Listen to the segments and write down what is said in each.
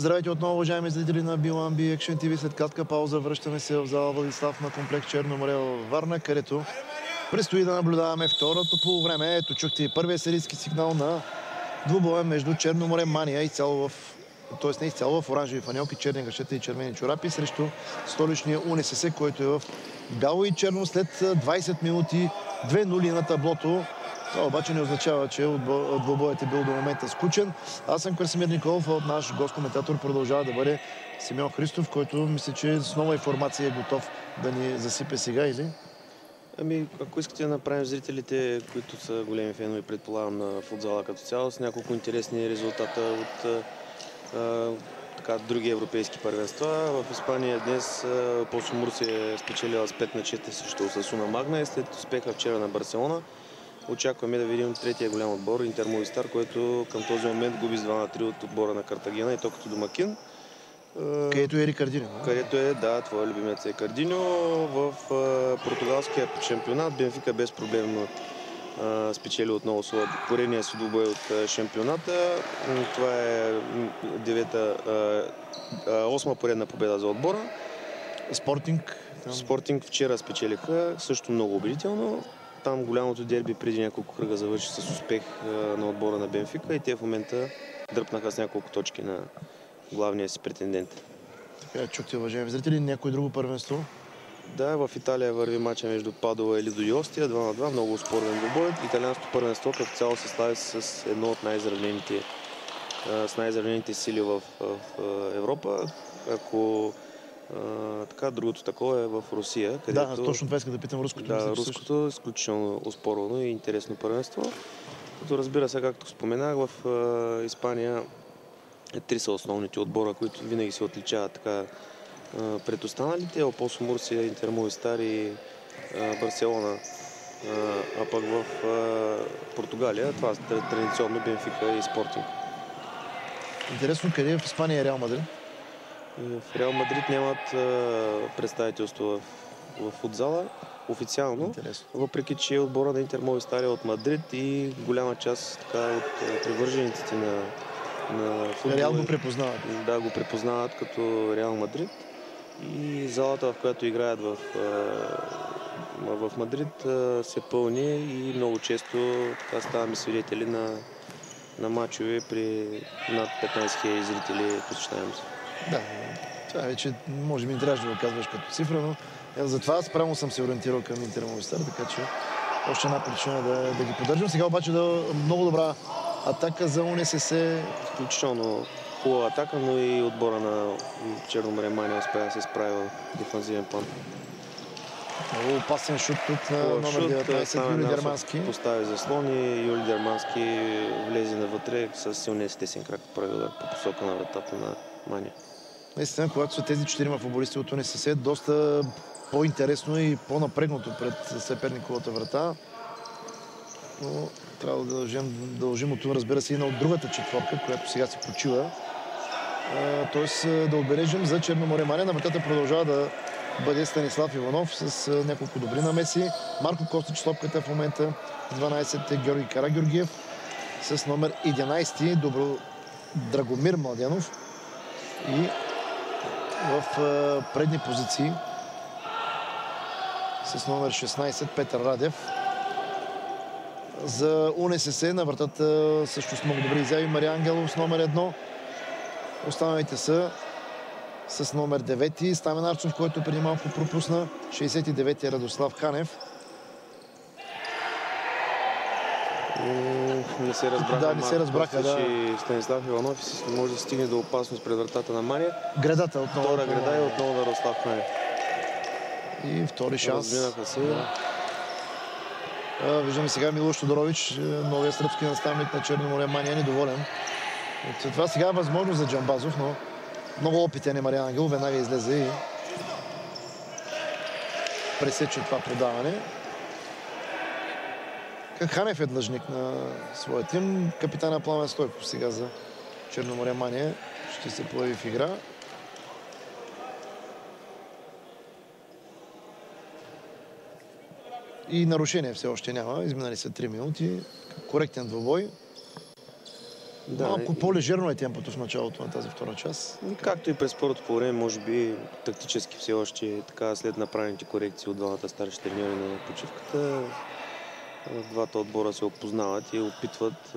Здравейте отново, уважаеми зрители на Биламби Action TV. След кратка пауза връщаме се в зала Владислав на комплекс Черно море в Варна, където предстои да наблюдаваме второто полувреме. Ето чухте и първия серийски сигнал на двубоя между Черно море Мания изцяло в т.е. не изцяло в оранжеви фанелки, черни гашета и червени чорапи срещу столичния УНСС, който е в бяло и черно след 20 минути 2-0 на таблото. Това обаче не означава, че двобоят е бил до момента скучен. Аз съм Красимир Николов, а от наш гост-коментатор продължава да бъде Симеон Христов, който мисля, че с нова информация е готов да ни засипе сега или? Ами, ако искате да направим зрителите, които са големи фенове, предполагам, на футзала като цяло, с няколко интересни резултата от а, така, други европейски първенства. В Испания днес Посо Мурсия е спечелила с 5 на 4 срещу Сасуна Магна и след успеха вчера на Барселона очакваме да видим третия голям отбор Интер Мовистар, който към този момент губи с 2 на 3 от отбора на Картагена и то като домакин. Където е Рикардино. Където е, да, твоя любимец е Кардино. В португалския шампионат Бенфика без проблем спечели отново корения си двубой от шампионата. Това е девета, осма поредна победа за отбора. Спортинг. Спортинг вчера спечелиха, също много убедително. Там голямото дерби преди няколко кръга завърши с успех на отбора на Бенфика и те в момента дръпнаха с няколко точки на главния си претендент. Така, чухте, уважаеми зрители, някой друго първенство? Да, в Италия върви мача между Падова и Лидо и Остия, 2 на 2, много спорен двубой. Италианското първенство като цяло се слави с едно от най-изравнените с най-изравнените сили в, в, в Европа. Ако а, така, другото такова е в Русия. Където... Да, точно това иска да питам руското. Да, руското е изключително успорвано и интересно първенство. Като разбира се, както споменах, в а, Испания три са основните отбора, които винаги се отличават така а, пред останалите. Опосо Мурсия, Интер Мовистар и Барселона. А, пък в Португалия това е традиционно Бенфика и Спортинг. Интересно, къде е в Испания Реал Мадрид? В Реал Мадрид нямат представителство в, в футзала официално, Интересно. въпреки че отбора на Интер Мови от Мадрид и голяма част така, от привържениците на, на футбола. Реал го препознават. Да, го препознават като Реал Мадрид. И залата, в която играят в, в Мадрид, се пълни и много често така ставаме свидетели на, на матчове при над 15 000 зрители посещаемост. Да, това вече може би не трябваше да го казваш като цифра, но затова спрямо съм се ориентирал към Интер Мовистар, така че още една причина да, да ги поддържам. Сега обаче да много добра атака за УНСС. Включително хубава атака, но и отбора на Черноморе Мания успя да се справи в дефанзивен план. Много опасен шут на номер 19 Юли Дермански. Постави заслон и Юли Дермански влезе навътре с силния си тесен крак прави удар по посока на вратата на Мания. Наистина, когато са тези четирима футболисти от УНСС, доста по-интересно и по-напрегнато пред съперниковата врата. Но трябва да дължим дължимото, разбира се, и на от другата четворка, която сега се почива. Тоест да отбележим за Черноморе Мария. На вратата продължава да бъде Станислав Иванов с няколко добри намеси. Марко Костич топката в момента 12 е Георги Карагеоргиев с номер 11 Добро Драгомир Младенов и в предни позиции с номер 16 Петър Радев. За УНСС на вратата също с много добри изяви Мария Ангелов с номер 1. Останалите са с номер 9 Стамен Арцов, който преди малко пропусна. 69 е Радослав Канев. Не се разбраха. Да, не се разбраха, да. Станислав Иванов и може да стигне до опасност пред вратата на Мария. Гредата отново. Втора греда и отново на Канев. И втори шанс. Разминаха се. А, виждаме сега Милош Тодорович, новия сръбски наставник на Черноморе Мания, недоволен. От това сега е възможно за Джамбазов, но много опитен е Мариан Ангел. Веднага излезе и пресече това продаване. Ханев е длъжник на своя тим. Капитана Пламен Стойков сега за Черноморе Мания ще се появи в игра. И нарушение все още няма. Изминали са 3 минути. Коректен двобой. Да, Малко и... по-лежерно е темпото в началото на тази втора част. И както и през първото по време, може би тактически все още така след направените корекции от двамата старши треньори на почивката, двата отбора се опознават и опитват.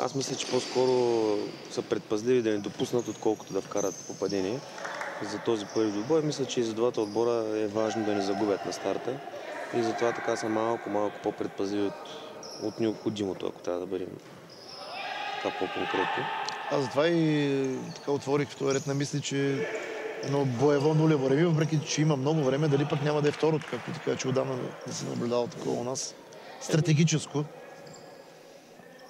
Аз мисля, че по-скоро са предпазливи да не допуснат, отколкото да вкарат попадение за този първи двубой. Мисля, че и за двата отбора е важно да не загубят на старта. И затова така са малко, малко по-предпазливи от, от необходимото, ако трябва да бъдем така по-конкретно. Аз затова и така отворих в този ред на мисли, че едно боево нулево време, въпреки че има много време, дали пък няма да е второто, както така, че отдавна не се наблюдава такова у нас. Стратегическо.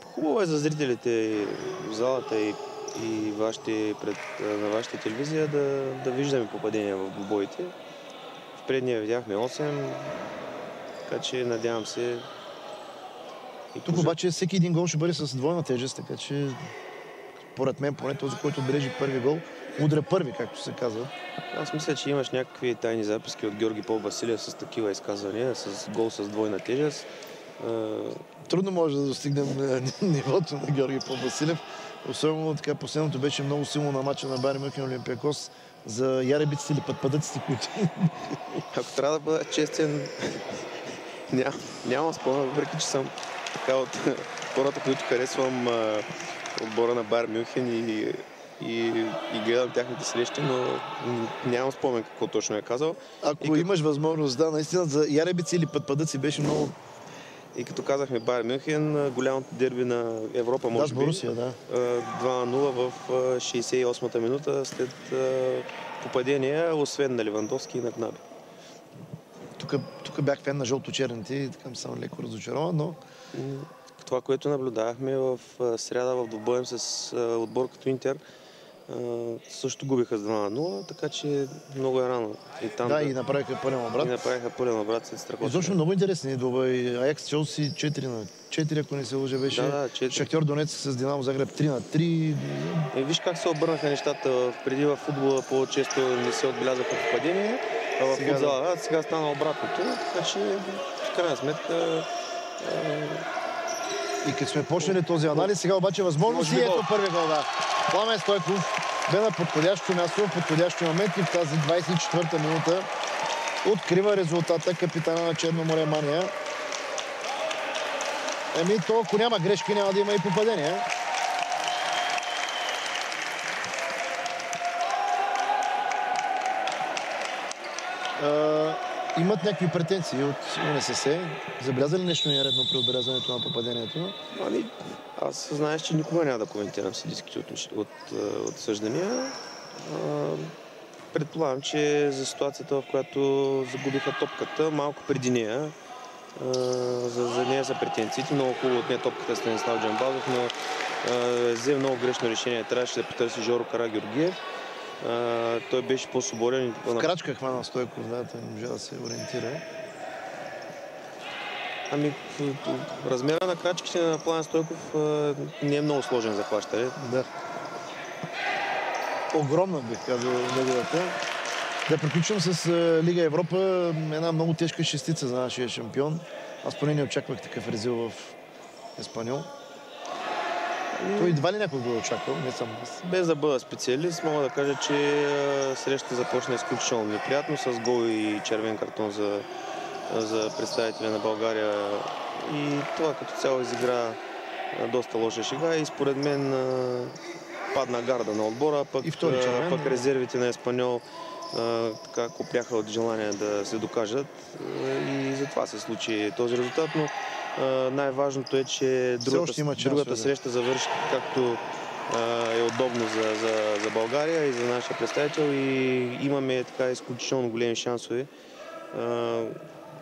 Хубаво е за зрителите в залата и, и вашите, пред, на вашата телевизия да, да виждаме попадения в бобоите. В предния видяхме 8, така че надявам се и Тук обаче всеки един гол ще бъде с двойна тежест, така че поред мен, поне този, който отбележи първи гол, удря първи, както се казва. Аз мисля, че имаш някакви тайни записки от Георги Пол Василев с такива изказвания, с гол с двойна тежест. Трудно може да достигнем нивото на Георги Пол Василев. Особено така последното беше много силно на мача на Бари Мюхен Олимпиакос за яребиците или пътпадъците, които... Ако трябва да бъда честен, ням, нямам спомен, въпреки че съм така от хората, които харесвам отбора на Бар Мюнхен и, и, и гледам тяхните срещи, но нямам спомен какво точно е казал. Ако и имаш възможност, да, наистина за яребици или пътпадъци беше много и като казахме Байер Мюнхен, голямото дерби на Европа, може да, би. Борусия, да. 2-0 в 68-та минута след попадение, освен на Ливандовски и на Гнаби. Тук, тук бях фен на жълто-черните и така съм леко разочарован, но това, което наблюдавахме в сряда в двубоем с отбор като Интер, също губиха с 2 на 0, така че много е рано. И там да, да, и направиха пълен обрат. И направиха пълен обрат след страхотно. Изобщо много интересни двубой. Аякс Челси 4 на 4, ако не се лъжа, беше. Да, да, 4. Шахтьор Донец с Динамо Загреб 3 на 3. И виж как се обърнаха нещата. Преди в футбола по-често не се отбелязаха попадения, а в сега, да. сега стана обратното. Така че в крайна сметка и като сме почнали този анализ, сега обаче възможно си ето първи гол, да. Пламен Стойков бе на подходящо място в подходящия момент и в тази 24-та минута открива резултата капитана на Черно море Мания. Еми, то ако няма грешки, няма да има и попадения. Имат някакви претенции от УНСС. Забеляза ли нещо нередно при отбелязването на попадението? Ами, аз знаеш, че никога няма да коментирам съдийските от, от, от съждания. предполагам, че за ситуацията, в която загубиха топката, малко преди нея, за, за нея са претенциите. Много хубаво от нея топката Станислав Джамбазов, но взе много грешно решение. Трябваше да потърси Жоро Кара Той беше по-свободен. В крачка хвана Стойков, да, той не можа да се ориентира. Ами, размера на крачките на Пламен Стойков не е много сложен за хващане. Да. Огромна бих казал неговата. Да приключвам с Лига Европа. Една много тежка шестица за нашия шампион. Аз поне не очаквах такъв резил в Еспаньол. Той едва ли някой го е очаквал, не съм аз. Без да бъда специалист, мога да кажа, че срещата започна изключително неприятно с гол и червен картон за, за представителя на България. И това като цяло изигра доста лоша шега и според мен падна гарда на отбора, пък, и втори пък резервите на Еспаньол така копяха от желание да се докажат и затова се случи този резултат, но най-важното е, че другата, другата среща завърши както е удобно за, за, за България и за нашия представител и имаме така изключително големи шансове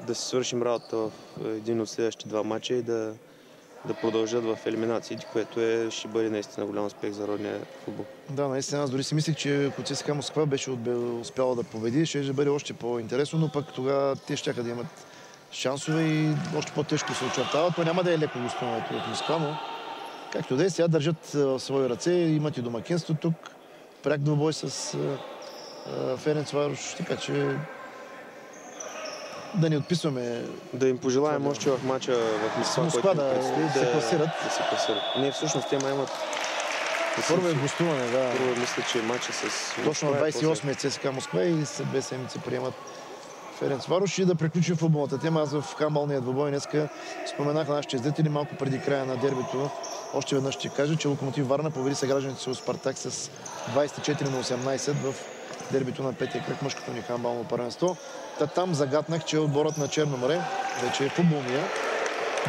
да си свършим работа в един от следващите два мача и да, да продължат в елиминациите, което е, ще бъде наистина голям успех за родния футбол. Да, наистина. Аз дори си мислех, че ако ЦСКА Москва беше успяла да победи, ще, бъде още по-интересно, но пък тогава те ще да имат шансове и още по-тежко се очертава. То няма да е леко гостуването от Москва, но както да е, сега държат в свои ръце, имат и домакинство тук, пряк двубой с Ференц Варуш, така че да ни отписваме. Да им пожелаем още в мача в Москва, Москва да, предстои, да се класират. Да се класират. Не, всъщност те имат Първо е гостуване, да. Първо мисля, че матча с Точно на Москва е 28 е ЦСКА Москва и след две седмици приемат Ференц Варош и да приключим футболната тема. Аз в хамбалния двобой днеска споменах на нашите зрители малко преди края на дербито. Още веднъж ще кажа, че Локомотив Варна победи съгражданите си от Спартак с 24 на 18 в дербито на петия кръг мъжкото ни хамбално първенство. Та там загатнах, че отборът на Черно море, вече е футболния,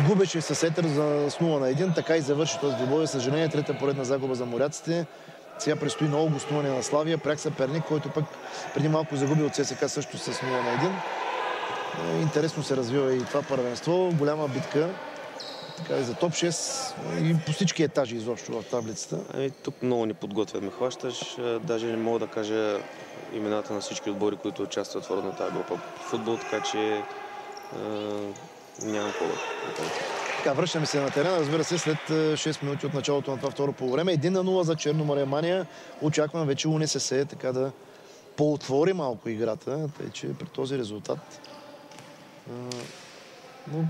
губеше с Етър за с 0 на 1. Така и завърши този двобой. Съжаление, трета поредна загуба за моряците. Сега предстои много гостуване на Славия. Пряк съперник, който пък преди малко загуби от ССК също с 0 на 1. Е, интересно се развива и това първенство. Голяма битка. Така и за топ 6 и по всички етажи изобщо в таблицата. Ами, тук много ни подготвят ме хващаш. Даже не мога да кажа имената на всички отбори, които участват в тази група по футбол, така че е, нямам какво така, връщаме се на терена, разбира се, след 6 минути от началото на това второ полувреме. 1 на 0 за Черно море Мания. Очаквам вече УНСС така да поотвори малко играта, тъй че при този резултат. Но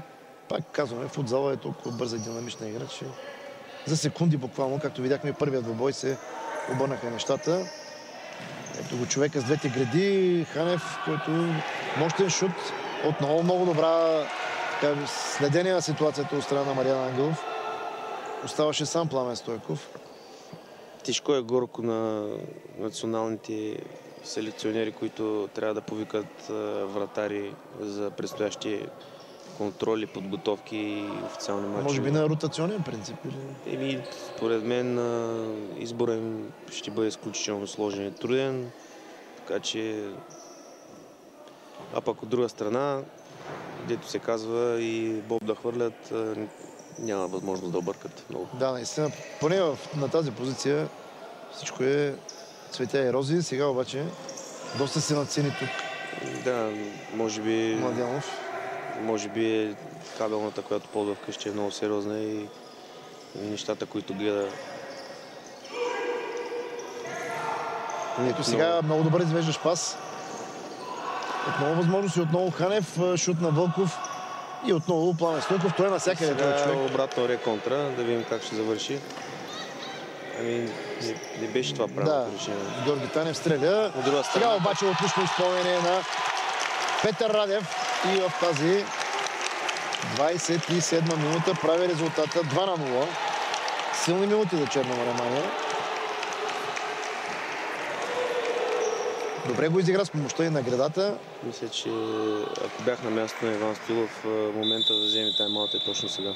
пак казваме, футзала е толкова бърза динамична игра, че за секунди буквално, както видяхме първият двобой, се обърнаха нещата. Ето го човека с двете гради, Ханев, който мощен шут, отново много добра следение на ситуацията от страна на Мариан Ангелов. Оставаше сам Пламен Стойков. Тежко е горко на националните селекционери, които трябва да повикат вратари за предстоящи контроли, подготовки и официални матчи. Може би на ротационен принцип? Или? Еми, според мен избора им ще бъде изключително сложен и труден. Така че... А пък от друга страна, дето се казва и Боб да хвърлят, няма възможност да объркат много. Да, наистина. Поне на тази позиция всичко е цветя и рози. Сега обаче доста се нацени тук. Да, може би... Младянов. Може би е кабелната, която ползва вкъщи е много сериозна и, и нещата, които гледа. Ето сега много добър извеждаш пас. Отново възможност и отново Ханев, шут на Вълков и отново Пламен Стойков. Той е навсякъде този човек. обратно реконтра, да видим как ще завърши. Ами, не, не беше това правилно да. решение. Георги Танев стреля. От друга страна. Сега обаче отлично изпълнение на Петър Радев и в тази 27 минута прави резултата 2 на 0. Силни минути за Черна Маремания. Добре го изигра с помощта и на градата. Мисля, че ако бях на място на Иван Стилов, момента да вземе тайм-аут е точно сега.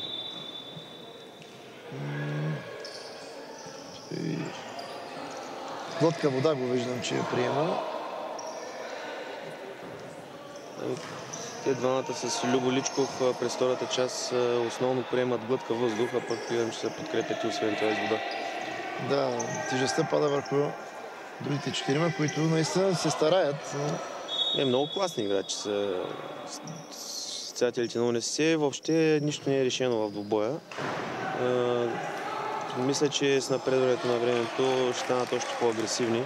Глътка вода го виждам, че я приема. Те двамата с Любо Личков през втората част основно приемат глътка въздух, а пък виждам, че се подкрепят и освен това вода. Да, тежестта пада върху другите четирима, които наистина се стараят. Не, много класни играчи са състезателите на УНСС. Въобще нищо не е решено в двубоя. Мисля, че с напредването на времето ще станат още по-агресивни.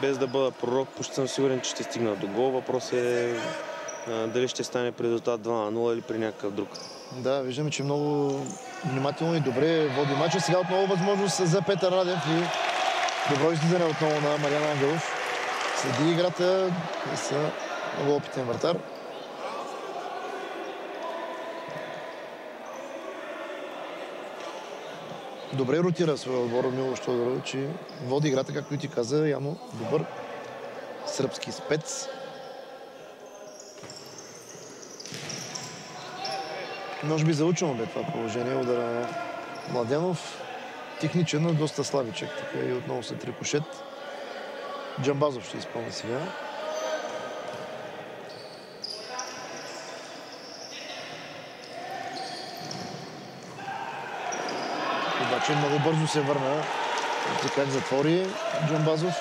Без да бъда пророк, почти съм сигурен, че ще стигна до гол. Въпрос е дали ще стане при резултат 2 на 0 или при някакъв друг. Да, виждаме, че много внимателно и добре води матча. Сега отново възможност за Петър Радев и добро излизане отново на Мариан Ангелов. Следи играта и са много опитен вратар. Добре ротира своя отбор Милош Тодорович и води играта, както и ти каза, явно добър сръбски спец. Може би заучено бе това положение. Удара на Младенов. Техничен, но доста слабичък. Така и отново след рикошет. Джамбазов ще изпълни сега. Обаче много бързо се върна. Ето как затвори Джамбазов.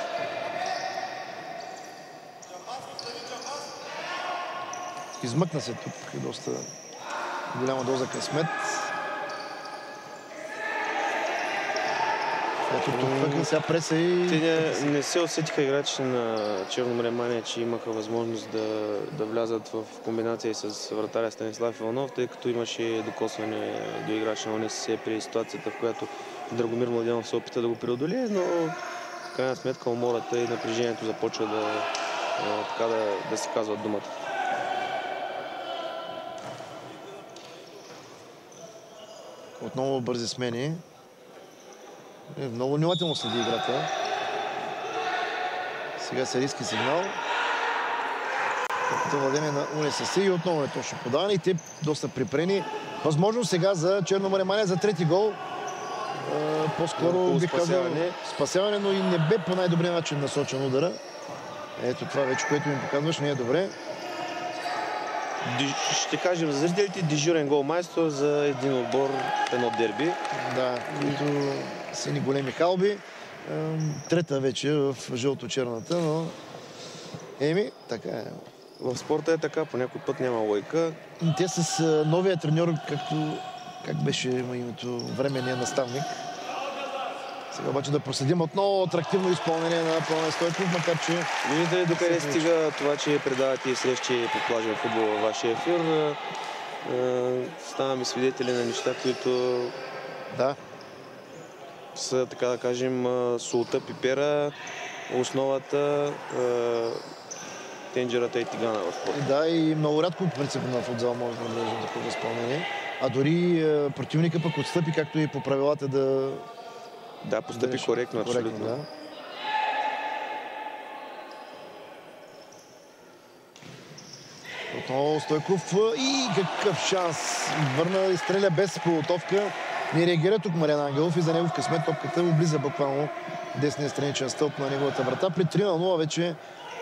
Измъкна се тук доста голяма доза късмет. Ето тук пък сега преса и... Те не, не се усетиха играчите на Черноморе Мания, че имаха възможност да, да влязат в комбинация с вратаря Станислав Иванов, тъй като имаше докосване до играч на ОНСС при ситуацията, в която Драгомир Младенов се опита да го преодолее, но в крайна сметка умората и напрежението започва да, така да, да си казват думата. Отново бързи смени. Е, много внимателно следи играта. Сега се риски сигнал. Като владение на УНСС и отново е точно подаване. И те доста припрени. Възможно сега за Черноморе Мания за трети гол. По-скоро бих казал спасяване, но и не бе по най-добрия начин насочен удара. Ето това вече, което ми показваш, не е добре. Ще кажем за зрителите, дежурен голмайстор за един отбор, едно дерби. Да, които сини големи халби. Трета вече в жълто-черната, но еми, така е. В спорта е така, по някой път няма лойка. Те с новия треньор, както как беше името, временния наставник, сега обаче да проследим отново атрактивно изпълнение на Пламен Стойков, макар че... Видите ли докъде стига това, че предавате и срещи по плажен футбол във вашия ефир. Ставаме свидетели на неща, които... Да. Са, така да кажем, султа, пипера, основата, тенджерата и тигана в спорта. Да, и много рядко по принцип на футзал може да наблежда такова изпълнение. А дори противника пък отстъпи, както и по правилата да да, постъпи да, коректно, абсолютно. Коректно, да. Отново Стойков и какъв шанс. Върна и стреля без полутовка. Не реагира тук Мариан Ангелов и за негов късмет топката облиза буквално десния страничен стълб на неговата врата. При 3 на 0 вече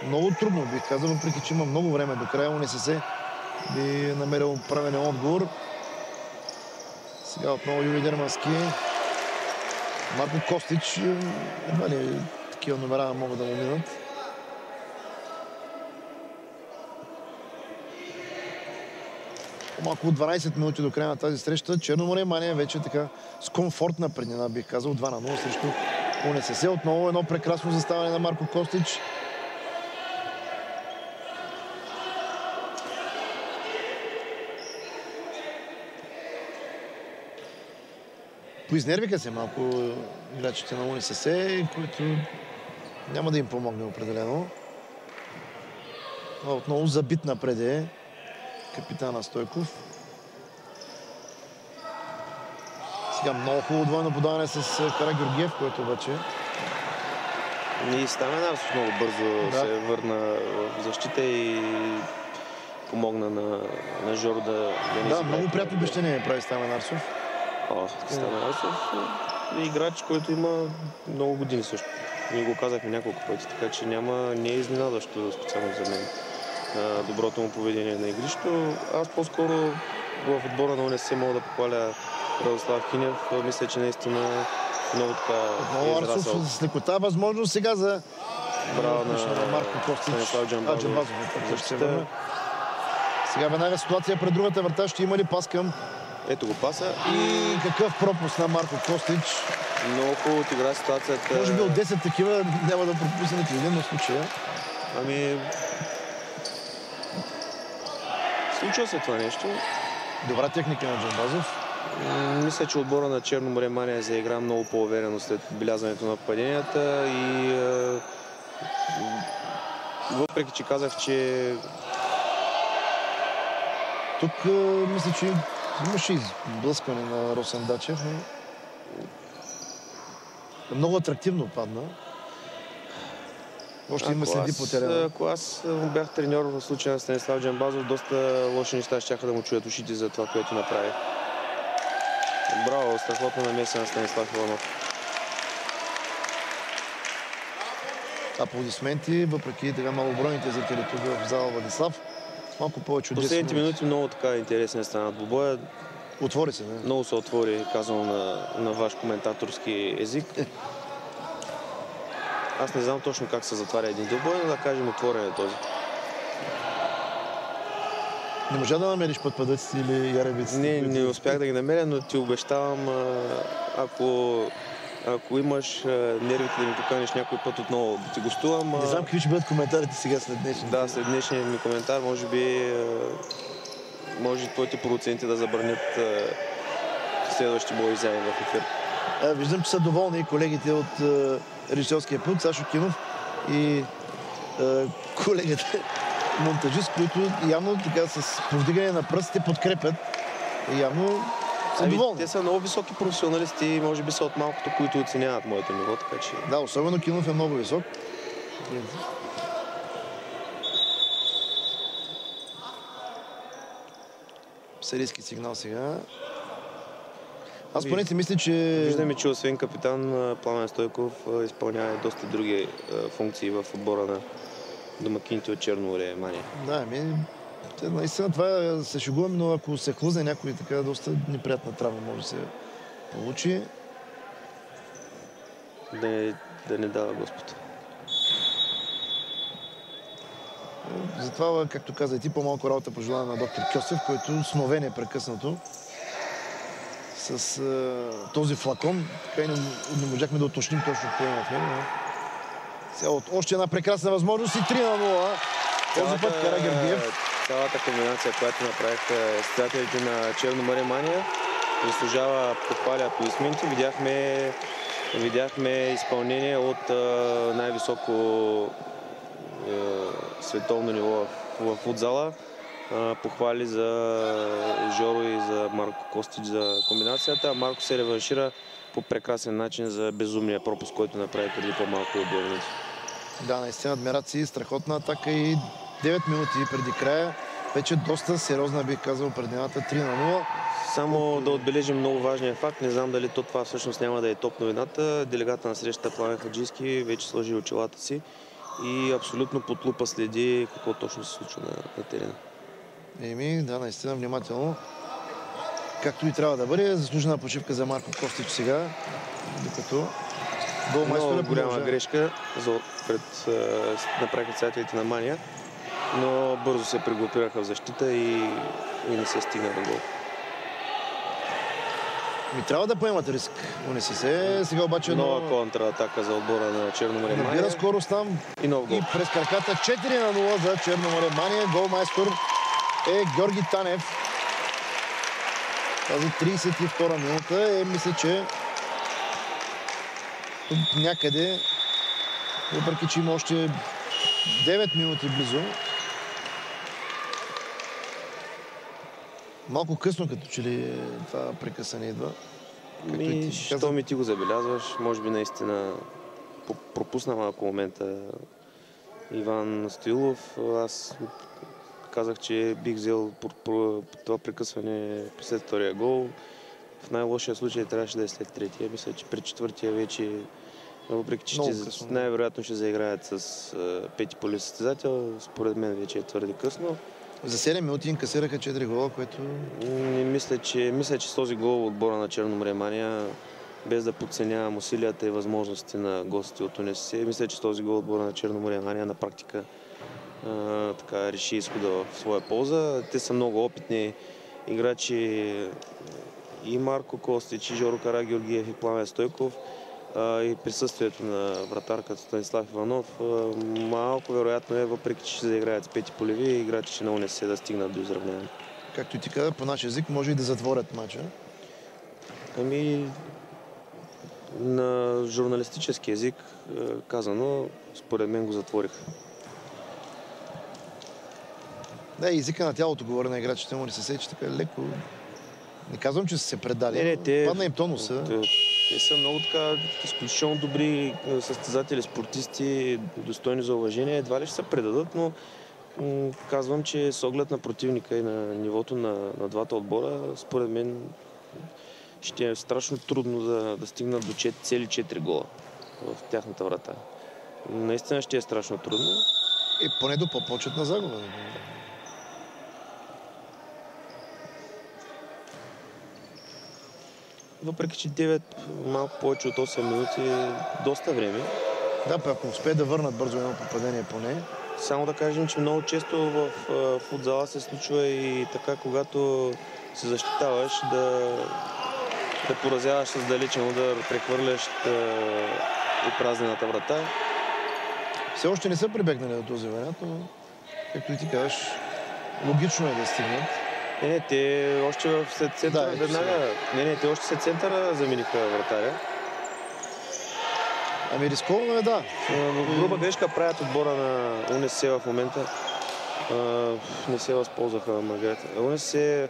много трудно бих казал, въпреки че има много време до края. УНСС би намерил правилен отговор. Сега отново Юли Дермански. Марко Костич, едва ли такива номера могат да му минат. От 12 минути до края на тази среща. Черноморе Мания вече така с комфортна преднина, бих казал, 2 на 0 срещу УНСС. Отново едно прекрасно заставане на Марко Костич. Поизнервиха се малко играчите на УНСС, които няма да им помогне определено. Отново забит напред е капитана Стойков. Сега много хубаво двойно подаване с Кара Георгиев, който обаче... И Стаменарсов много бързо да. се върна в защита и помогна на, на Жоро да... Да, да много приятно обещание прави Стаменарсов. Станарасов е играч, който има много години също. Ние го казахме няколко пъти, така че няма, не е изненадващо специално за мен доброто му поведение на игрището. Аз по-скоро в отбора на ОНС мога да похваля Радослав Хинев. Мисля, че наистина много така Много е Арсов с лекота. Възможно сега за Браво на, на Марко Костич. Станислав Джамбазов. Сега веднага ситуация пред другата врата. Ще има ли пас към ето го паса. И какъв пропуск на Марко Костич. Много хубаво отигра ситуацията. Може би от 10 такива няма да пропусне нито един на случая. Ами... Случва се това нещо. Добра техника на Джамбазов. Мисля, че отбора на Черно море Мания заигра много по-уверено след белязването на паденията и въпреки, че казах, че тук мисля, че Имаше изблъскване на Росен Дачев, но много атрактивно падна. Още има следи по терена. Ако аз бях треньор в случая на Станислав Джамбазов, доста лоши неща ще да му чуят ушите за това, което направи. Браво, страхотна намеса на Станислав Иванов. Аплодисменти, въпреки така малобройните зрители тук в зала Владислав малко повече от 10 Последните минути много така интересен стана двубоя. Отвори се, не? Много се отвори, казвам на, на ваш коментаторски език. Аз не знам точно как се затваря един двубой, но да кажем отворен е този. Не можа да намериш пътпадъците или яребиците? Не, не успях да ги намеря, но ти обещавам, ако ако имаш нервите да ми поканиш някой път отново да ти гостувам. Не знам какви ще бъдат коментарите сега след днешния. Да, след днешния ми коментар, може би може твоите продуценти да забранят следващи мои изяви в ефир. А, виждам, че са доволни колегите от а, режисьорския пункт, Сашо Кинов и а, колегите монтажист, които явно така с повдигане на пръстите подкрепят явно са Ами, доволни. те са много високи професионалисти и може би са от малкото, които оценяват моето ниво, така че... Да, особено Кинов е много висок. Серийски сигнал сега. Аз поне си мисля, че... Виждаме, че освен капитан Пламен Стойков изпълнява доста други функции в отбора на домакините от Черноморе Мания. Да, ми... Наистина това се шегувам, но ако се хлъзне някой така доста неприятна травма може да се получи. Да не, да не дава Господ. Затова, както каза и ти, по-малко работа пожелавам на доктор Кьосев, който с нове непрекъснато с а, този флакон. Така и не, не можахме да уточним точно какво има в него. Но... Сега от още една прекрасна възможност и 3 на 0. Този път Кара Георгиев. Цялата комбинация, която направиха състезателите на Черно море Мания, заслужава похвали аплодисменти. Видяхме, видяхме изпълнение от най-високо е, световно ниво в, в футзала. Похвали за Жоро и за Марко Костич за комбинацията. Марко се реваншира по прекрасен начин за безумния пропуск, който направи преди по-малко от 2 минути. Да, наистина адмирации, страхотна атака и 9 минути преди края. Вече доста сериозна, бих казал, предината 3 на 0. Само да отбележим много важния факт. Не знам дали то това всъщност няма да е топ новината. Делегата на срещата Пламен Хаджийски вече сложи очилата си и абсолютно под лупа следи какво точно се случва на, на терена. Еми, да, наистина внимателно. Както и трябва да бъде. Заслужена почивка за Марко Костич сега. Докато голмайстора голяма грешка за, пред, направиха председателите на Мания, но бързо се прегрупираха в защита и, и не се стигна до гол. Ми трябва да поемат риск. Униси се. Сега обаче Нова контратака за отбора на Черноморе Мания Набира скорост там и нов гол. и през краката 4 на 0 за Черноморе Мания. Голмайстор е Георги Танев. Тази 32 минута е, мисля, че някъде, въпреки че има още 9 минути близо, малко късно като че ли това прекъсане идва. Ми, ти каза. що ми ти го забелязваш, може би наистина пропусна малко момента Иван Стоилов. Аз казах, че бих взел това прекъсване след втория гол. В най-лошия случай трябваше да е след третия. Мисля, че при четвъртия вече, въпреки че най-вероятно ще заиграят с пети поле състезател, според мен вече е твърде късно. За 7 минути инкасираха 4 гола, което Не мисля, че, мисля, че с този гол отбора на Черноморе Мания, без да подценявам усилията и възможностите на гостите от УНСС, мисля, че с този гол отбора на Черноморе Мания на практика така, реши изхода в своя полза. Те са много опитни играчи и Марко Костич, и Жоро Карагеоргиев, и Пламен Стойков и присъствието на вратарката Станислав Иванов. Малко вероятно е, въпреки че ще заиграят с пети полеви, играчите на УНСС да стигнат до изравняване. както и ти каза, по наш език може и да затворят матча. Ами, на журналистически език е, казано, според мен го затворих. Да, езика на тялото говори на играчите му, не се сече така леко. Не казвам, че са се предали. Не, не, те- Падна им тонуса. Те, те са много така изключително добри състезатели, спортисти, достойни за уважение. Едва ли ще се предадат, но казвам, че с оглед на противника и на нивото на, на двата отбора, според мен ще е страшно трудно да, да стигнат до чет, цели 4 гола в тяхната врата. Наистина ще е страшно трудно. И поне до по-почетна загуба. Въпреки, че 9, малко повече от 8 минути е доста време. Да, пък ако успее да върнат бързо едно попадение поне. Само да кажем, че много често в футзала се случва и така, когато се защитаваш, да да поразяваш с далечен удар, прехвърляш и празнената врата. Все още не са прибегнали до този вариант, но както и ти кажеш, логично е да стигнат. Не, не, те още в след центъра да, веднага. Не, не, те още след центъра замениха вратаря. Ами рисковано е, да. Но груба грешка правят отбора на УНСС в момента. не се възползваха Маргарета. УНСС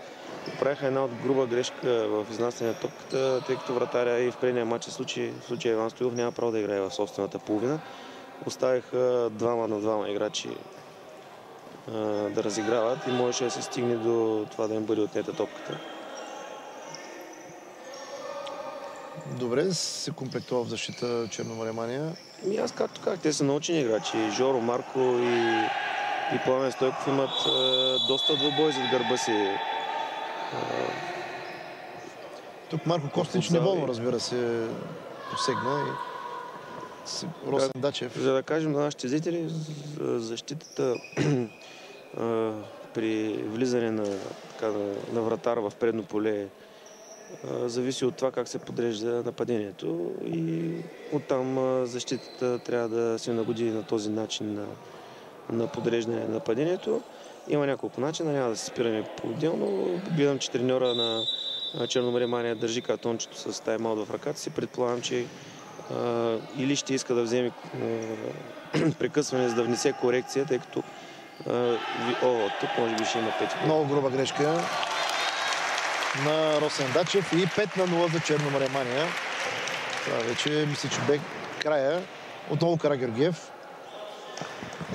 правиха една от груба грешка в изнасяне на топката, тъй като вратаря и в предния матч в случай, в случай Иван Стоилов няма право да играе в собствената половина. Оставиха двама на двама играчи да разиграват и можеше да се стигне до това да им бъде отнета топката. Добре се комплектува в защита Черноморемания. И аз както как, те са научени играчи. Жоро, Марко и, и Пламен Стойков имат е, доста двубой зад гърба си. Е, Тук Марко Костич неволно, разбира се, посегна и Росен Дачев. За да кажем на нашите зрители, защитата при влизане на, така, на, на вратар в предно поле зависи от това как се подрежда нападението и оттам защитата трябва да се нагоди на този начин на, на подреждане на нападението. Има няколко начина, няма да се спираме по-отделно. Гледам, че треньора на Черномория Мания държи картончето с таймаут в ръката си. Предполагам, че или ще иска да вземе прекъсване, за да внесе корекция, тъй като О, тук може би ще има пети. Много груба грешка на Росен Дачев и 5 на 0 за Черноморе. Това вече мисля, че бе края. Отново Кара Георгиев.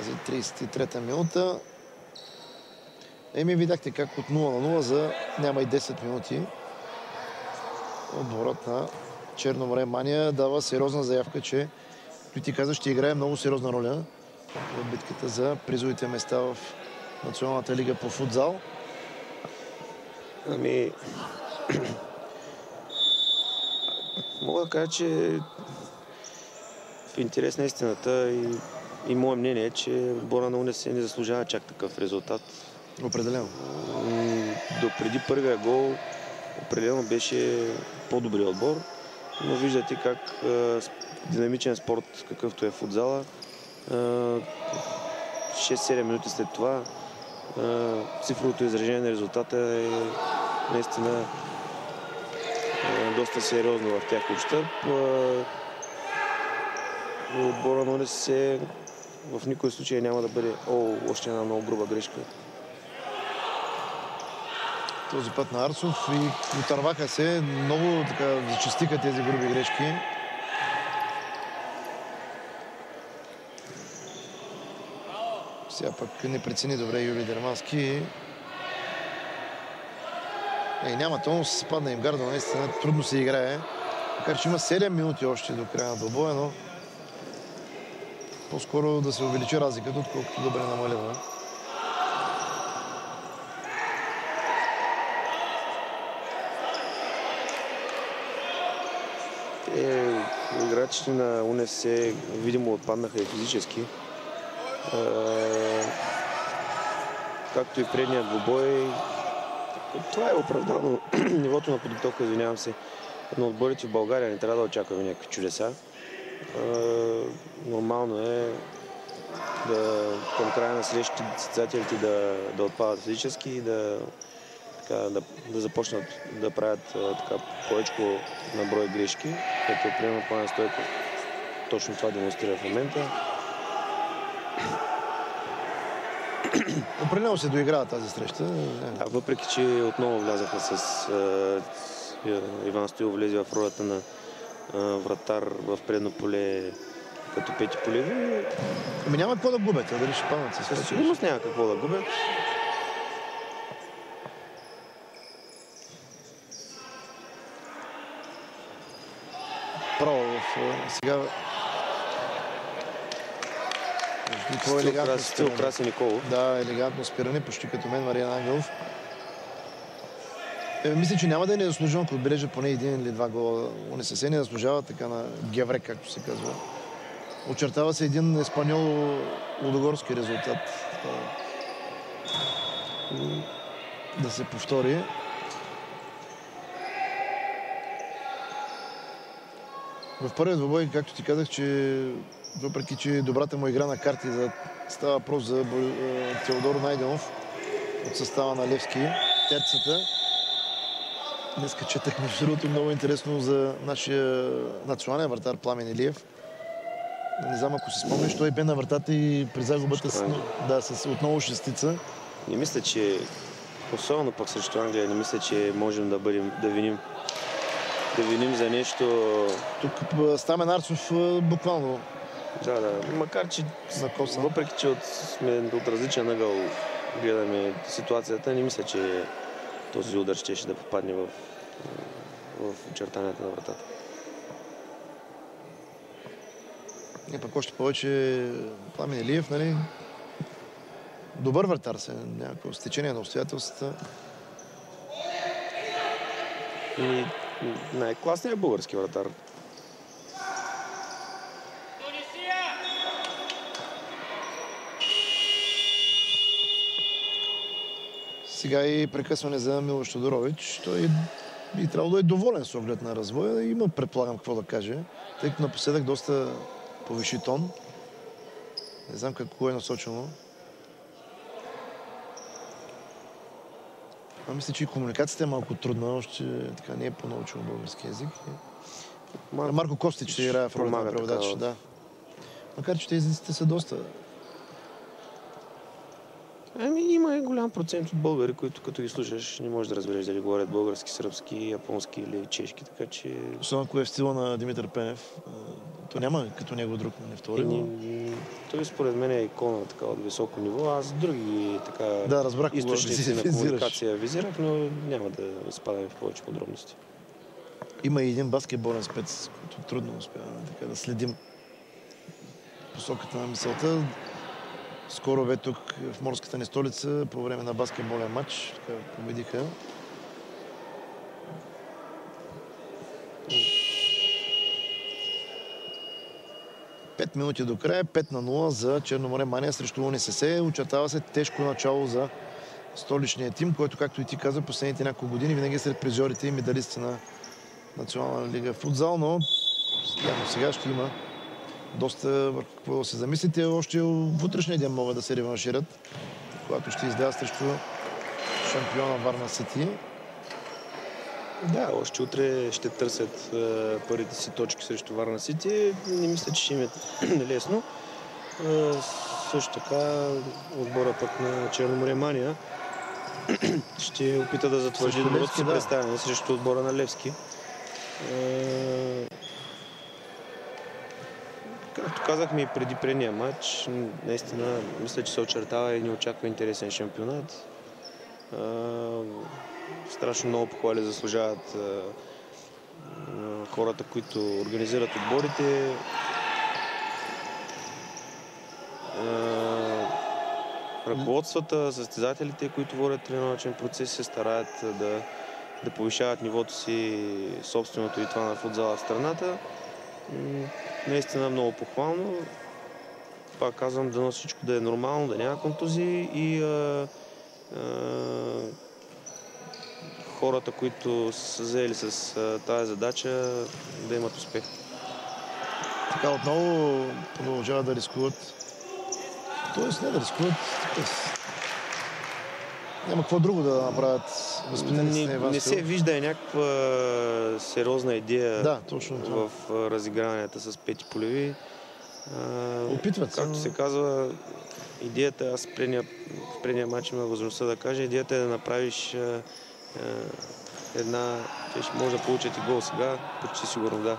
За 33-та минута. Еми, видяхте как от 0 на 0 за няма и 10 минути отборът на Черноморе Мания дава сериозна заявка, че той ти каза, ще играе много сериозна роля в битката за призовите места в Националната лига по футзал. Ами... Мога да кажа, че в интерес на истината и, и мое мнение е, че отбора на УНС не заслужава чак такъв резултат. Определено. До преди първия гол определено беше по-добрият отбор, но виждате как динамичен спорт, какъвто е футзала, 6-7 минути след това цифровото изражение на резултата е наистина доста сериозно в тях отстъп. Отбора на се в никой случай няма да бъде о, още една много груба грешка. Този път на Арсов и отърваха се. Много така зачистиха тези груби грешки. Сега пък не прецени добре Юли Дермански. Е, няма се спадна им гарда, наистина трудно се играе. Макар, че има 7 минути още до края на двобоя, но по-скоро да се увеличи разликата, отколкото да бъде намалена. Е, играчите на УНС видимо отпаднаха и физически както и предния двубой. Това е оправдано. Нивото на подготовка, извинявам се, на отборите в България не трябва да очакваме някакви чудеса. Нормално е да, към края на срещите състезателите да, да отпадат физически и да, така, да, да започнат да правят така, повечко на брой грешки, като приема Плана Стойков точно това демонстрира в момента. Определено се доиграва тази среща. Да, въпреки, че отново влязаха с Иван Стоил влезе в ролята на вратар в предно поле като пети полеви. Ами няма какво да губят, дали ще паднат с Сигурност няма какво да губят. Право в сега Стил, елегантно стил Краси Николов. Да, елегантно спиране, почти като мен Мариан Ангелов. Е, мисля, че няма да е незаслужено, ако отбележа поне един или два гола. УНСС не заслужава така на Геврек, както се казва. Очертава се един еспаньол лудогорски резултат. Да се повтори. В първият двобой, както ти казах, че въпреки, че добрата му игра на карти за... става въпрос за Теодор Найденов от състава на Левски, терцата. Днеска четах между другото много интересно за нашия национален вратар Пламен Илиев. Не знам ако си спомняш, той бе на вратата и при загубата с, да, с отново шестица. Не мисля, че особено пък срещу Англия, не мисля, че можем да, бъдем, да виним да виним за нещо. Тук Стамен Арцов буквално. Да, да. Макар, че коса. въпреки, че от, сме от различен ъгъл гледаме ситуацията, не мисля, че този удар ще, ще да попадне в, в очертанията на вратата. И пък още повече Пламен Илиев, нали? Добър вратар се, някакво стечение на обстоятелствата. И най-класният български вратар. Сега и прекъсване за Милош Тодорович. Той би трябвало да е доволен с оглед на развоя. Има, предполагам, какво да каже. Тъй като напоследък доста повиши тон. Не знам какво е насочено. А мисля, че и комуникацията е малко трудна, още така не е по-научил български язик. Марко, Марко Костич ще играе в ролята на преводач. Да. Макар, че тези езиците са доста Ами има и голям процент от българи, които като ги слушаш не можеш да разбереш дали говорят български, сръбски, японски или чешки, така че... Особено ако е в стила на Димитър Пенев, то няма като него друг, не втори. Но... Той според мен е икона така от високо ниво. Аз други така да, разбрах, източници на комуникация визирах, но няма да спадаме в повече подробности. Има и един баскетболен спец, който трудно успява така, да следим посоката на мисълта. Скоро бе тук в морската ни столица по време на баскетболен матч. Така победиха. Пет минути до края, 5 на 0 за Черноморе Мания срещу УНСС. Очертава се тежко начало за столичния тим, който, както и ти каза, последните няколко години винаги е сред призорите и медалисти на Национална лига футзал, но сега ще има доста върху какво да се замислите. Още в утрешния ден могат да се реваншират, когато ще излязат срещу шампиона Варна Сити. Да, още утре ще търсят е, първите си точки срещу Варна Сити. Не мисля, че ще им е лесно. Е, също така отбора пък на Черноморе Мания ще опита да затвържи доброто си да. представяне срещу отбора на Левски. Е, Както казахме и преди предния матч, наистина мисля, че се очертава и ни очаква интересен шампионат. страшно много похвали заслужават хората, които организират отборите. ръководствата, състезателите, които водят тренировачен процес, се стараят да, да повишават нивото си собственото и това на футзала в страната наистина много похвално. Пак казвам, дано всичко да е нормално, да няма контузии и а, а, хората, които са заели с а, тази задача, да имат успех. Така отново продължават да рискуват. Тоест не да рискуват. Няма какво друго да направят не, не се вижда и някаква сериозна идея да, точно в разиграванията с пети полеви. Опитват се. Както се казва, идеята, аз в предния, в предния матч има възможността да кажа, идеята е да направиш а, една, че ще може да получат и гол сега, почти сигурно да.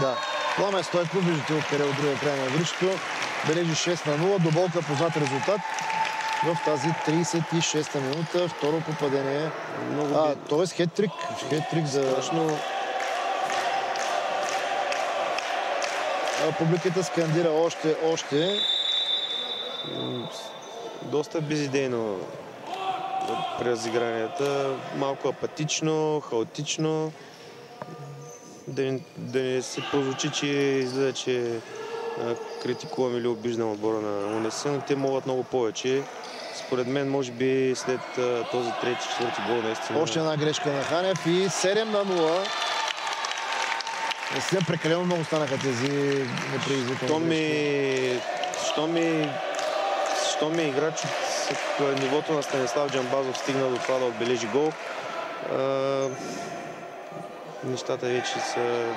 Да. Пламен Стойков, виждате откъде от другия край на игрището, бележи 6 на 0, до болка познат резултат в тази 36-та минута. Второ попадение. Много а, т.е. хет-трик. Хет-трик за... Страшно... А, публиката скандира още, още. Доста безидейно разигранията. Малко апатично, хаотично. Да не, да не се прозвучи, че изгледа, че критикувам или обиждам отбора на УНС, но те могат много повече. Според мен, може би след този трети, четвърти гол наистина. Още една грешка на Ханев и 7 на 0. Сега прекалено много станаха тези непредизвикани. Що ми, що ми, що ми играч от нивото на Станислав Джамбазов стигна до това да отбележи гол. А, нещата вече са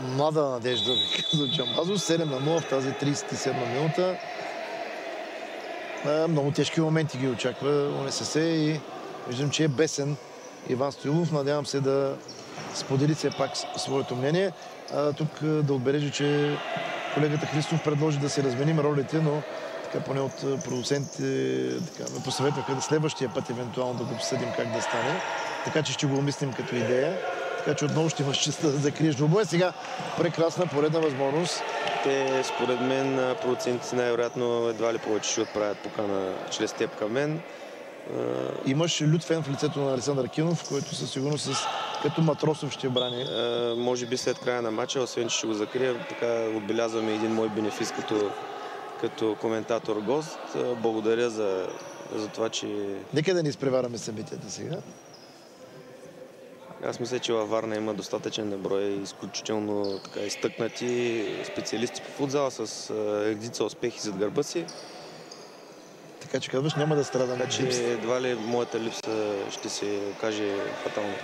млада надежда, казва Джамбазов. 7 на 0 в тази 37 минута. Много тежки моменти ги очаква ОНСС и виждам, че е бесен Иван Стоилов. Надявам се да сподели все пак своето мнение. Тук да отбележи, че колегата Христов предложи да се разменим ролите, но така поне от продуцентите така, ме посъветваха да следващия път евентуално да го обсъдим как да стане. Така че ще го обмислим като идея. Така че отново ще имаш честа да закриеш двубоя. Сега прекрасна поредна възможност. Те, според мен, продуцентите най-вероятно едва ли повече ще отправят покана чрез теб към мен. Имаш лют фен в лицето на Александър Кинов, който със сигурност с, като Матросов ще брани. А, може би след края на матча, освен че ще го закрия, така отбелязваме един мой бенефис като, като коментатор-гост. Благодаря за, за това, че... Нека да ни изпревараме събитията сега. Аз мисля, че във Варна има достатъчен наброй изключително така, изтъкнати специалисти по футзала с редица успехи зад гърба си. Така че казваш, няма да страдаме. Така че едва ли моята липса ще се каже фатално.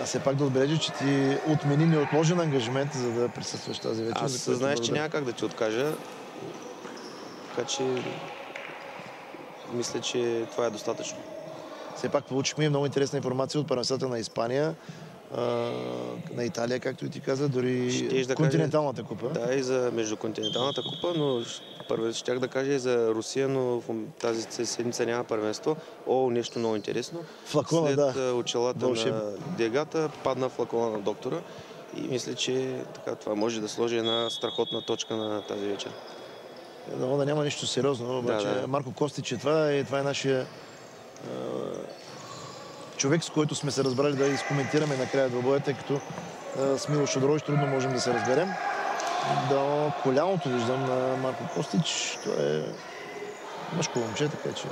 А все пак да отбележи, че ти отмени неотложен ангажимент, за да присъстваш тази вечер. Аз знаеш, благодаря. че няма как да ти откажа. Така че мисля, че това е достатъчно. Все пак получихме много интересна информация от първенствата на Испания, на Италия, както и ти каза, дори да континенталната купа. Да, и за междуконтиненталната купа, но първо щях да кажа и за Русия, но в тази седмица няма първенство. О, нещо много интересно. Флакона, След да. очелата Вълшеб. на Дегата падна флакона на доктора. И мисля, че така, това може да сложи една страхотна точка на тази вечер. Дано да няма нищо сериозно, обаче да, да. Марко Костич е това и това е нашия човек, с който сме се разбрали да изкоментираме накрая двобоя, тъй като с Мило Шадрович трудно можем да се разберем. Да, коляното виждам на Марко Костич. Той е мъжко момче, така че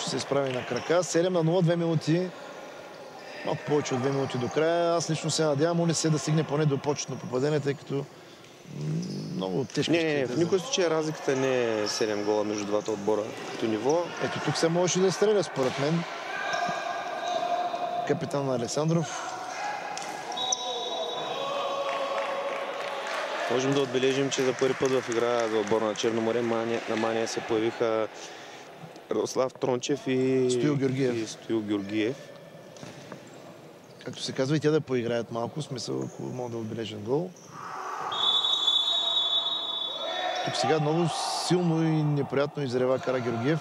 ще се изправи на крака. 7 на 0, 2 минути. Малко повече от 2 минути до края. Аз лично се надявам не се да стигне поне до почетно попадение, тъй като много тежко. Не, не, не, в никой случай разликата не е 7 гола между двата отбора като ниво. Ето тук се можеше да стреля, според мен. Капитан Александров. Можем да отбележим, че за първи път в игра за отбора на Черноморе Мания, на Мания се появиха Рослав Трончев и Стоил Георгиев. И Стоил Георгиев. Както се казва, и тя да поиграят малко, смисъл, ако мога да отбележим гол. Тук сега много силно и неприятно изрева Кара Георгиев.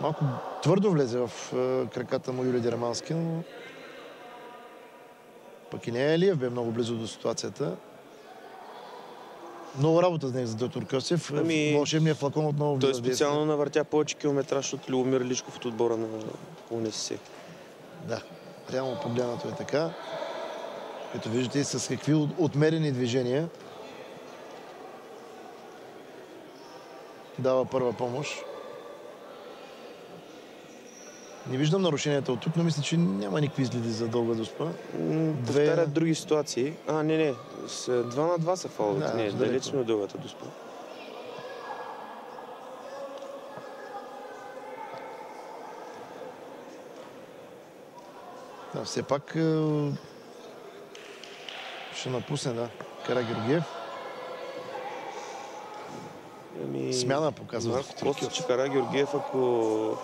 Малко твърдо влезе в е, краката му Юлия Дерамански, но пък и не е Елиев бе много близо до ситуацията. Много работа с него за доктор Късев. Ами... Вълшебният флакон отново Той специално навъртя повече километраж от Любомир Лишков от отбора на УНСС. Да, реално погледнато е така. Като виждате с какви отмерени движения дава първа помощ. Не виждам нарушенията от тук, но мисля, че няма никакви изгледи за дълга доспа. Две... Повтарят други ситуации. А, не, не. С два на два са фаловете. Да, не, далеч сме от дългата доспа. Да, все пак е, ще напусне, да, Кара Георгиев. Ами... Смяна показва. Марко Костич, Кара Георгиев, ако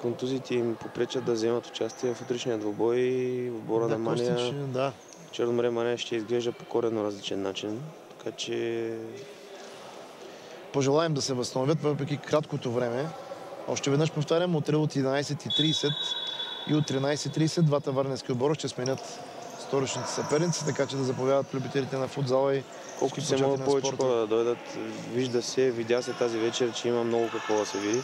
контузиите им попречат да вземат участие в утрешния двобой и в бора да, на Мания. Костич, да. Черноморе Мания ще изглежда по коренно различен начин. Така че... Пожелаем да се възстановят, въпреки краткото време. Още веднъж повтарям, утре от 11.30 и от 13.30 двата варненски отбора ще сменят столичните съперници, така че да заповядат любителите на футзала и колкото се могат повече хора да дойдат. Вижда се, видя се тази вечер, че има много какво да се види.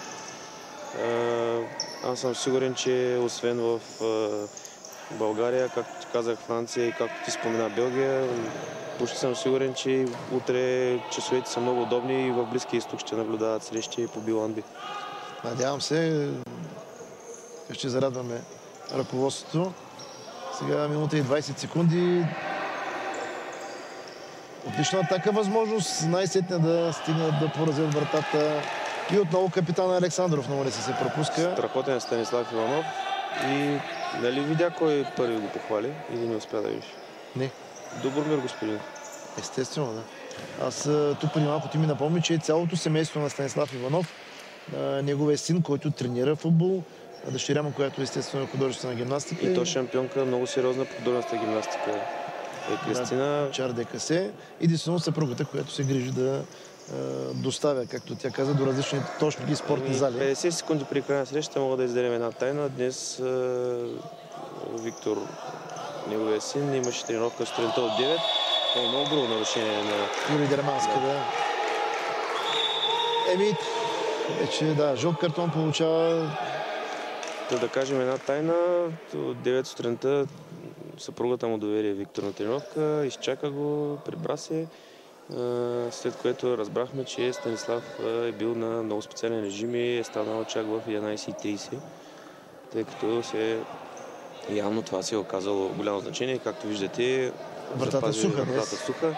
Аз съм сигурен, че освен в България, както ти казах Франция и както ти спомена Белгия, почти съм сигурен, че утре часовете са много удобни и в Близкия изток ще наблюдават срещи по Биланби. Надявам се, ще зарадваме ръководството. Сега минута и 20 секунди. Отлична атака възможност най-сетне да стигнат да поразят вратата. И отново капитана Александров не се се пропуска. Страхотен е Станислав Иванов. И нали видя кой първи го похвали или не успя да виж? Не. Добромир господин. Естествено, да. Аз тук преди малко ти ми напомни, че цялото семейство на Станислав Иванов, неговия син, който тренира футбол, дъщеря му, която естествено е художествена гимнастика. И то шампионка, много сериозна по художествената гимнастика е Кристина. Да, Чар Декасе. Единствено съпругата, която се грижи да доставя, както тя каза, до различни точни спортни зали. 50 секунди при края на среща мога да изделим една тайна. Днес Виктор, неговия син, имаше тренировка сутринта от 9. Това е много грубо нарушение на... Юрий Дерманска, да. да. Еми, вече, да, жълт картон получава да, да кажем една тайна, от 9 сутринта съпругата му довери Виктор на тренировка, изчака го, прибра се, след което разбрахме, че Станислав е бил на много специален режим и е станал чак в 11.30, тъй като се явно това си е оказало голямо значение. Както виждате, вратата суха, вратата суха,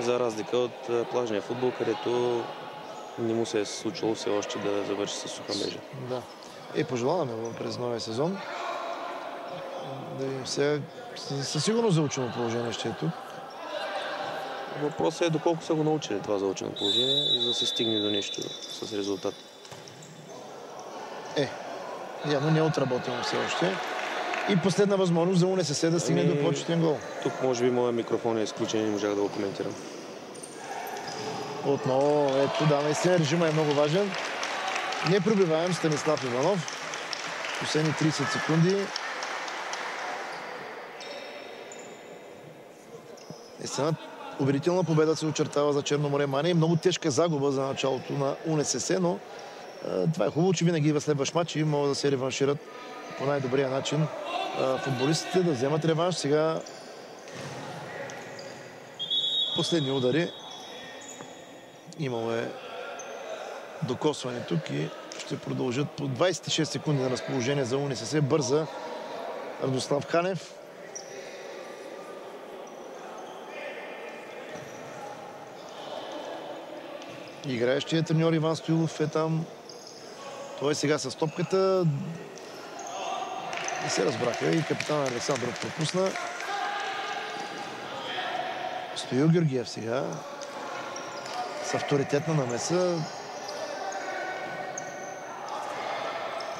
за разлика от плажния футбол, където не му се е случило все още да завърши с суха мрежа. Да. И пожелаваме го през новия сезон. Да видим сега. Със сигурност заучено положение ще е тук. Въпросът е доколко са го научили това заучено положение и да се стигне до нещо с резултат. Е, явно не е отработено все още. И последна възможност за УНСС да стигне ами, до почетен гол. Тук може би моят микрофон е изключен и не можах да го коментирам. Отново, ето да, наистина режима е много важен. Не пробиваем Станислав Иванов. Последни 30 секунди. Естествено, убедителна победа се очертава за Черноморе Мания. Много тежка загуба за началото на УНСС, но а, това е хубаво, че винаги в следващ матч и могат да се реваншират по най-добрия начин а, футболистите да вземат реванш. Сега последни удари. Имало е докосване тук и ще продължат по 26 секунди на разположение за УНСС. Бърза Радослав Ханев. Играещият треньор Иван Стоилов е там. Той е сега с топката. Не се разбраха и капитан Александров пропусна. Стоил Георгиев сега с авторитетна намеса.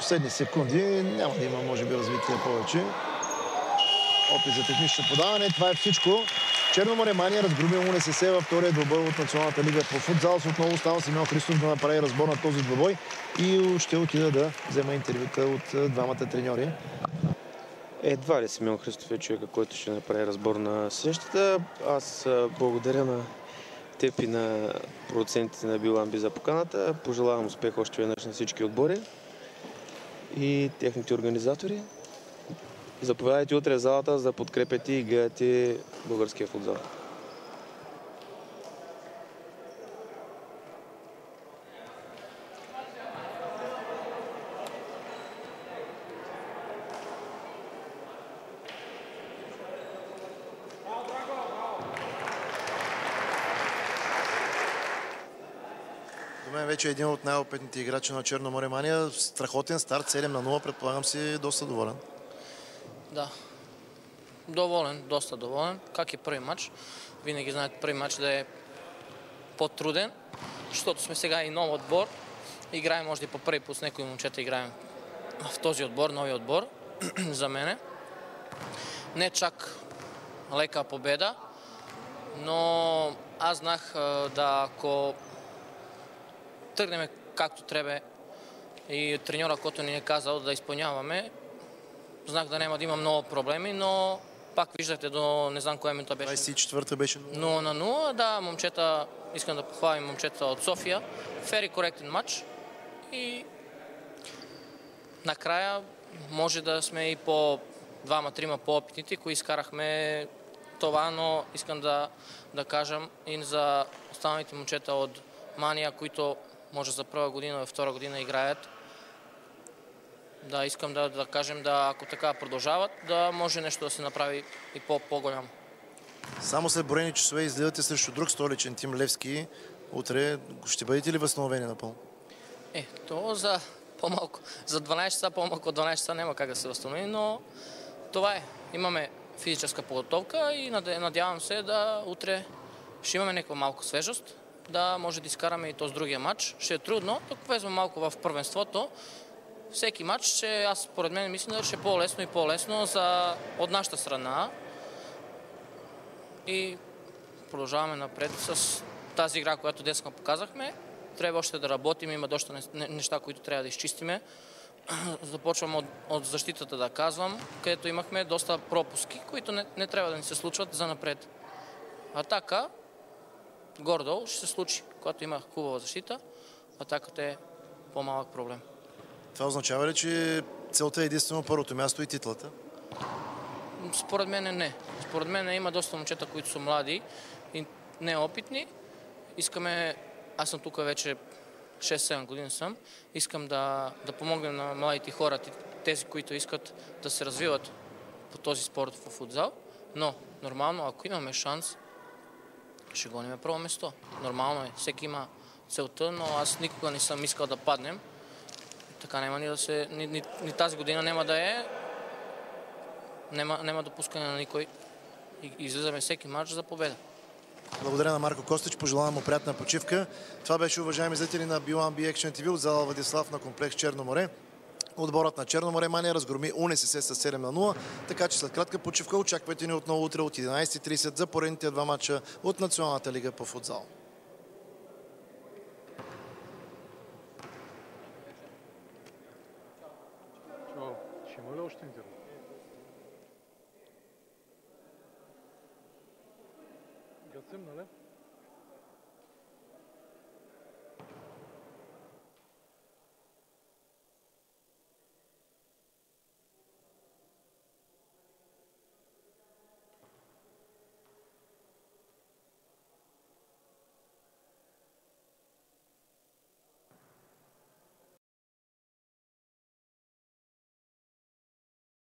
Последни секунди няма да има, може би, развитие повече. Опит за технично подаване. Това е всичко. Черноморе Мания разгруби УНСС във втория двобой от Националната лига по футзал. Отново става Симеон Христов да направи разбор на този двобой и ще отида да взема интервюта от двамата треньори. Едва ли Симеон Христов е човека, който ще направи разбор на срещата. Аз благодаря на теб и на продуцентите на Биламби за поканата. Пожелавам успех още веднъж на всички отбори и техните организатори. Заповядайте утре залата, за да подкрепяте и гледате българския футзал. Вече е един от най-опитните играчи на Черно море Мания. Страхотен старт, 7 на 0, предполагам си доста доволен. Да, доволен, доста доволен. Как е първи матч? Винаги знаете първи матч да е по-труден, защото сме сега и нов отбор. Играем, може и по първи път с някои момчета играем в този отбор, новия отбор, за мене. Не чак лека победа, но аз знах да ако тръгнем както трябва и треньора, който ни е казал да изпълняваме, знах да няма да има много проблеми, но пак виждате до не знам коя минута беше. 24-та беше 0 на 0. Да, момчета, искам да похвалим момчета от София. Фери коректен матч и накрая може да сме и по двама-трима по-опитните, които изкарахме това, но искам да, да кажем и за останалите момчета от Мания, които може за първа година, във втора година играят. Да, искам да, да кажем, да, ако така продължават, да може нещо да се направи и по, по-голямо. Само след броени часове излизате срещу друг столичен тим Левски. Утре ще бъдете ли възстановени напълно? Е, то за по-малко, за 12 часа, по-малко от 12 часа няма как да се възстанови, но това е. Имаме физическа подготовка и надявам се да утре ще имаме някаква малко свежест, да може да изкараме и този другия матч. Ще е трудно, тук влезваме малко в първенството. Всеки матч, ще, аз според мен мисля, че е по-лесно и по-лесно за, от нашата страна. И продължаваме напред с тази игра, която днес показахме. Трябва още да работим, има доста не- не- неща, които трябва да изчистиме. Започвам от, от защитата да казвам, където имахме доста пропуски, които не, не трябва да ни се случват за напред. Атака, гордо ще се случи. Когато има хубава защита, атаката е по-малък проблем. Това означава ли, че целта е единствено първото място и титлата? Според мен не. Според мен има доста момчета, които са млади и неопитни. Искаме, аз съм тук вече 6-7 години съм, искам да, да помогнем на младите хора, тези, които искат да се развиват по този спорт в футзал. Но, нормално, ако имаме шанс, ще гоним първо место. Нормално е, всеки има целта, но аз никога не съм искал да паднем. Така няма ни да се... Ни, ни, ни тази година няма да е, няма, няма допускане на никой. И, излизаме всеки матч за победа. Благодаря на Марко Костич, пожелавам му приятна почивка. Това беше, уважаеми зрители на B1B Action TV от зала Владислав на комплекс Черно море. Отборът на Черно море Мания разгроми УНСС с 7 на 0, така че след кратка почивка очаквайте ни отново утре от 11.30 за поредните два матча от Националната лига по футзал. Ще има ли?